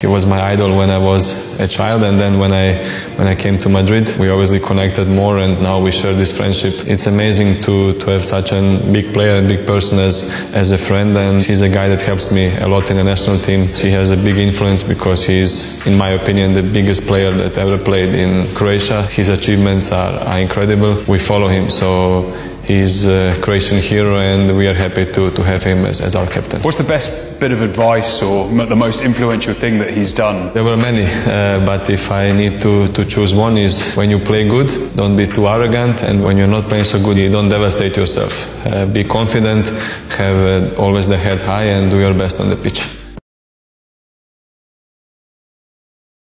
He was my idol when I was a child, and then when I when I came to Madrid, we obviously connected more, and now we share this friendship. It's amazing to to have such a big player and big person as as a friend, and he's a guy that helps me a lot in the national team. He has a big influence because he's, in my opinion, the biggest player that ever played in Croatia. His achievements are, are incredible. We follow him, so he's a Croatian hero, and we are happy to, to have him as, as our captain. What's the best bit of advice or m- the most influential thing that he's done? There were many, uh, but if I need to, to choose one, is when you play good, don't be too arrogant, and when you're not playing so good, you don't devastate yourself. Uh, be confident, have uh, always the head high, and do your best on the pitch.